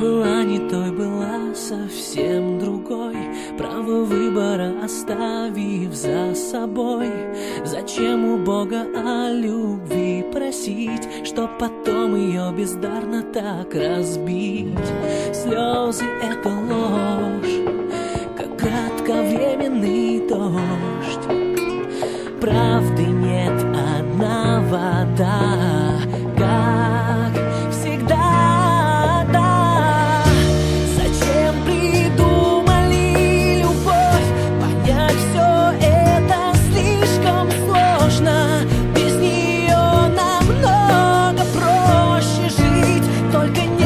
была не той, была совсем другой. Право выбора оставив за собой. Зачем у Бога о любви просить Что потом ее бездарно так разбить? Слезы — это ложь Как кратковременный дождь. Правды нет, одна вода только не